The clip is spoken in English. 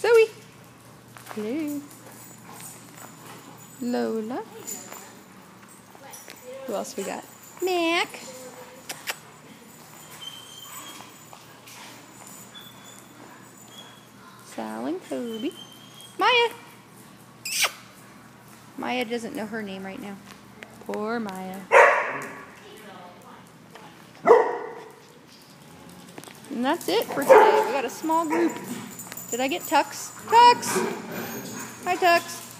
Zoe. Hello. Lola. Who else we got? Mac. Sal and Kobe. Maya. Maya doesn't know her name right now. Poor Maya. And that's it for today. We got a small group. Did I get Tux? Tux! Hi, Tux.